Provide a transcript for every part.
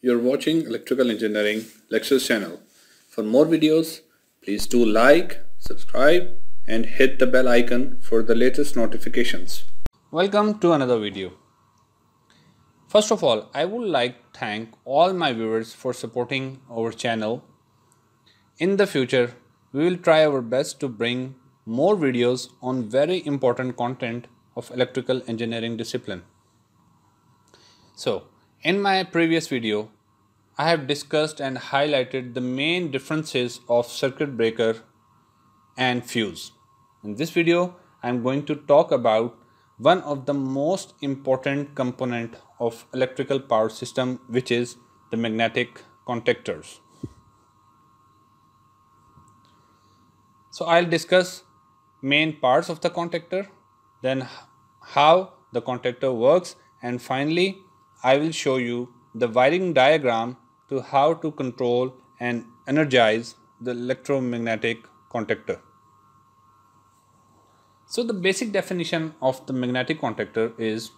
You're watching Electrical Engineering Lectures channel. For more videos, please do like, subscribe and hit the bell icon for the latest notifications. Welcome to another video. First of all, I would like to thank all my viewers for supporting our channel. In the future, we will try our best to bring more videos on very important content of electrical engineering discipline. So, in my previous video, I have discussed and highlighted the main differences of circuit breaker and fuse. In this video, I am going to talk about one of the most important component of electrical power system which is the magnetic contactors. So I'll discuss main parts of the contactor, then how the contactor works and finally I will show you the wiring diagram to how to control and energize the electromagnetic contactor. So the basic definition of the magnetic contactor is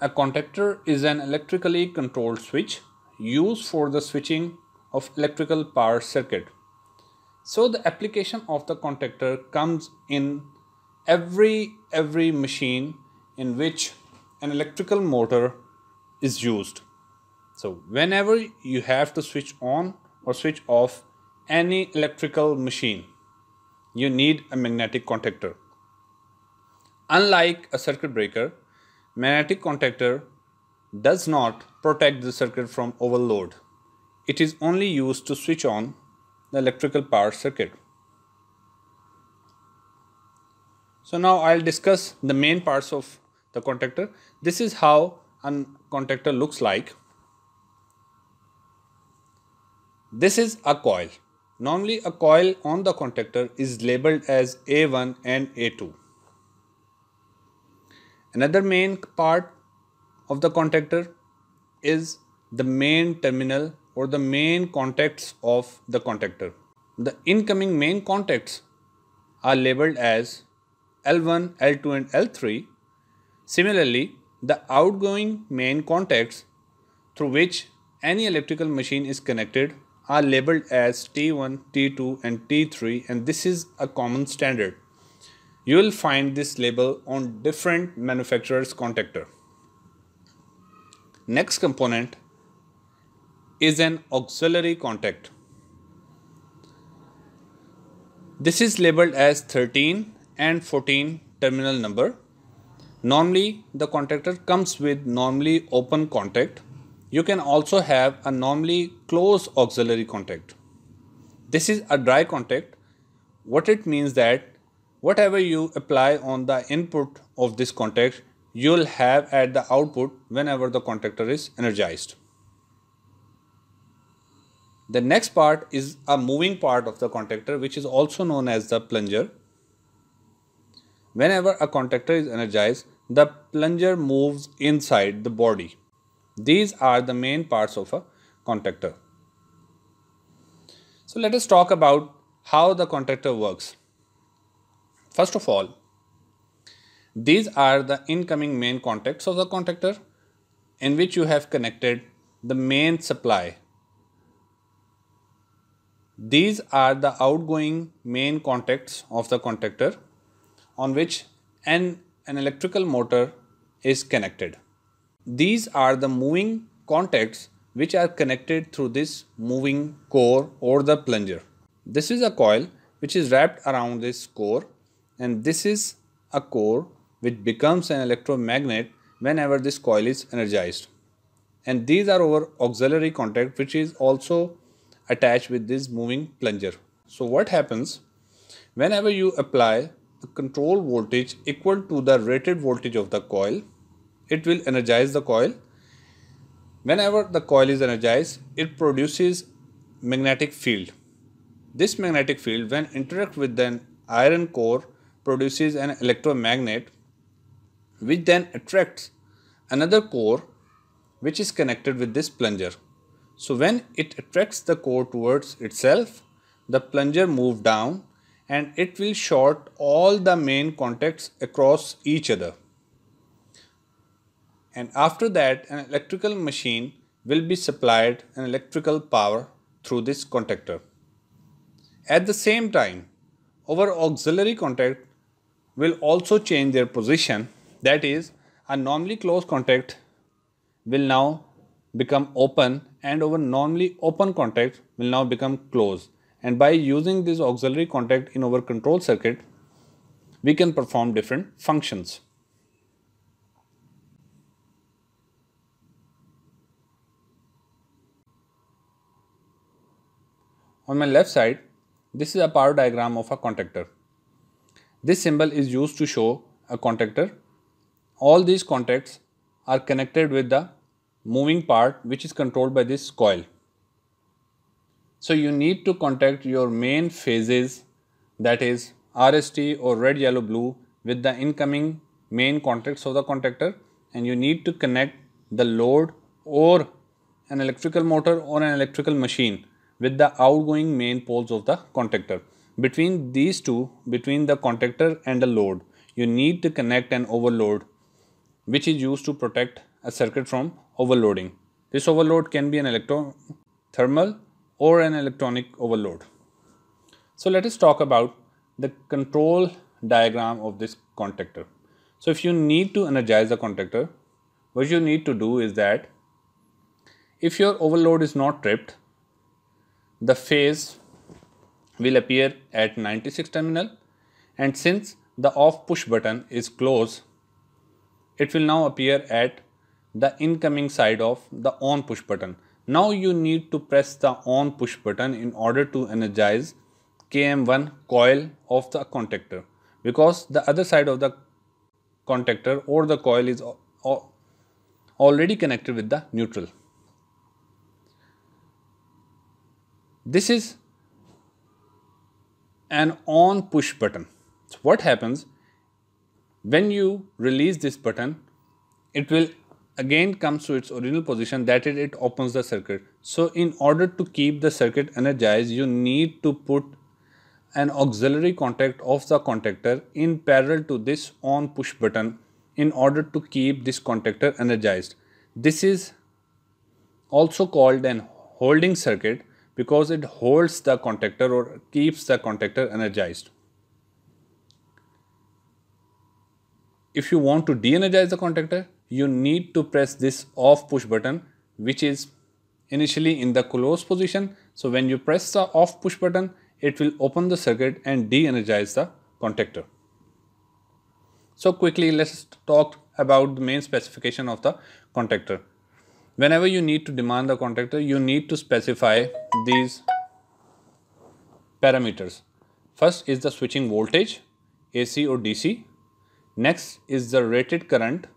a contactor is an electrically controlled switch used for the switching of electrical power circuit. So the application of the contactor comes in every every machine in which an electrical motor is used. So whenever you have to switch on or switch off any electrical machine, you need a magnetic contactor. Unlike a circuit breaker, magnetic contactor does not protect the circuit from overload. It is only used to switch on the electrical power circuit. So now I'll discuss the main parts of the contactor. This is how a contactor looks like. This is a coil. Normally a coil on the contactor is labeled as A1 and A2. Another main part of the contactor is the main terminal or the main contacts of the contactor. The incoming main contacts are labeled as L1, L2 and L3. Similarly, the outgoing main contacts through which any electrical machine is connected are labeled as T1, T2 and T3 and this is a common standard. You will find this label on different manufacturers contactor. Next component is an auxiliary contact. This is labeled as 13 and 14 terminal number Normally the contactor comes with normally open contact. You can also have a normally closed auxiliary contact. This is a dry contact. What it means that whatever you apply on the input of this contact, you will have at the output whenever the contactor is energized. The next part is a moving part of the contactor which is also known as the plunger. Whenever a contactor is energized, the plunger moves inside the body. These are the main parts of a contactor. So let us talk about how the contactor works. First of all, these are the incoming main contacts of the contactor in which you have connected the main supply. These are the outgoing main contacts of the contactor on which an, an electrical motor is connected. These are the moving contacts which are connected through this moving core or the plunger. This is a coil which is wrapped around this core and this is a core which becomes an electromagnet whenever this coil is energized. And these are our auxiliary contact which is also attached with this moving plunger. So what happens whenever you apply the control voltage equal to the rated voltage of the coil. It will energize the coil. Whenever the coil is energized, it produces magnetic field. This magnetic field when interact with an iron core produces an electromagnet which then attracts another core which is connected with this plunger. So when it attracts the core towards itself, the plunger move down and it will short all the main contacts across each other. And after that an electrical machine will be supplied an electrical power through this contactor. At the same time, our auxiliary contact will also change their position. That is, a normally closed contact will now become open and our normally open contact will now become closed. And by using this auxiliary contact in our control circuit, we can perform different functions. On my left side, this is a power diagram of a contactor. This symbol is used to show a contactor. All these contacts are connected with the moving part which is controlled by this coil. So you need to contact your main phases that is RST or red, yellow, blue with the incoming main contacts of the contactor and you need to connect the load or an electrical motor or an electrical machine with the outgoing main poles of the contactor. Between these two, between the contactor and the load, you need to connect an overload which is used to protect a circuit from overloading. This overload can be an electro-thermal or an electronic overload. So let us talk about the control diagram of this contactor. So if you need to energize the contactor, what you need to do is that if your overload is not tripped, the phase will appear at 96 terminal and since the off push button is closed it will now appear at the incoming side of the on push button. Now you need to press the on push button in order to energize KM1 coil of the contactor because the other side of the contactor or the coil is already connected with the neutral. This is an on push button. So what happens when you release this button, it will again comes to its original position that is it opens the circuit. So in order to keep the circuit energized, you need to put an auxiliary contact of the contactor in parallel to this on push button in order to keep this contactor energized. This is also called an holding circuit because it holds the contactor or keeps the contactor energized. If you want to de-energize the contactor, you need to press this off push button which is initially in the closed position. So when you press the off push button, it will open the circuit and de-energize the contactor. So quickly let's talk about the main specification of the contactor. Whenever you need to demand the contactor, you need to specify these parameters. First is the switching voltage, AC or DC. Next is the rated current.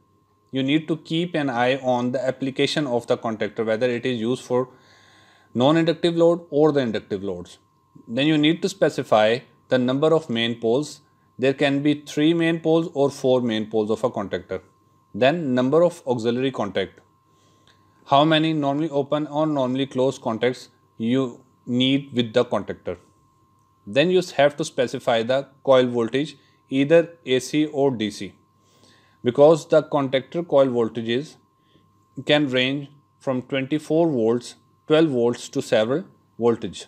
You need to keep an eye on the application of the contactor, whether it is used for non-inductive load or the inductive loads. Then you need to specify the number of main poles. There can be three main poles or four main poles of a contactor. Then number of auxiliary contact how many normally open or normally closed contacts you need with the contactor. Then you have to specify the coil voltage either AC or DC because the contactor coil voltages can range from 24 volts, 12 volts to several voltage.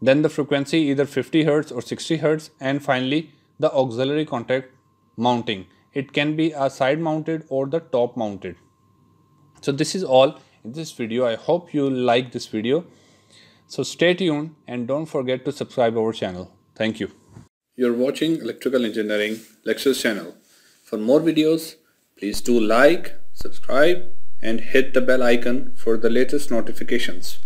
Then the frequency either 50 Hz or 60 Hz and finally the auxiliary contact mounting. It can be a side mounted or the top mounted. So this is all in this video. I hope you like this video. So stay tuned and don't forget to subscribe our channel. Thank you. You're watching Electrical Engineering Lectures channel. For more videos, please do like, subscribe and hit the bell icon for the latest notifications.